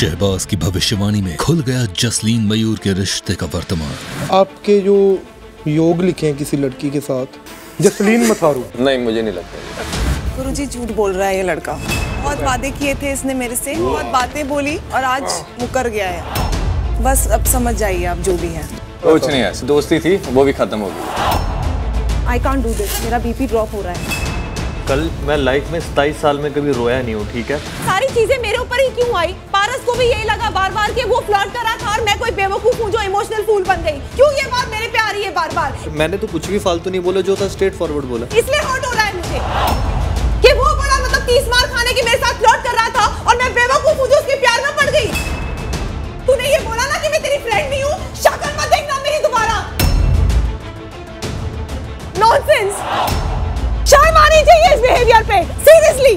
शहबाज की भविष्यवाणी में खुल गया जसलीन मयूर के रिश्ते का वर्तमान। आपके जो योग लिखे हैं किसी लड़की के साथ जसलीन मथारू नहीं मुझे नहीं लगता। गुरु जी झूठ बोल रहा है ये लड़का। बहुत वादे किए थे इसने मेरे से बहुत बातें बोली और आज मुकर गया है। बस अब समझ जाइए आप जो भी हैं। कुछ नहीं है दोस्ती थी वो भी खत्म हो गई। आई कांट डू दिस मेरा बीपी ड्रॉप हो रहा है। कल मैं लाइफ में सताईस साल में कभी रोया नहीं हूँ ठीक है? सारी चीज़ें मेरे ऊपर ही क्यों आई? पारस को भी यही लगा बार बार कि वो फ्लर्ट कर रहा था और मैं कोई बेवकूफ़ हूँ जो इमोशनल फूल बन गई। क्यों ये बात मेरे पे आ रही है बार बार मैंने तो कुछ भी फालतू नहीं बोला जो था स्ट्रेट फॉरवर्ड बोला। इसलिए हर्ट हो रहा है मुझे। कि वो बड़ा मतलब तीस मार खाने की मेरे साथ फ्लर्ट कर रहा था और मैं बेवकूफ़ हूँ जो उसके प्यार में पड़ गई। तूने ये बोला ना कि मैं तेरी फ्रेंड नहीं हूँ? शक्ल मत देखना मेरी दोबारा। नॉनसेंस शर्म चाहिए इस बिहेवियर पे. सीरियसली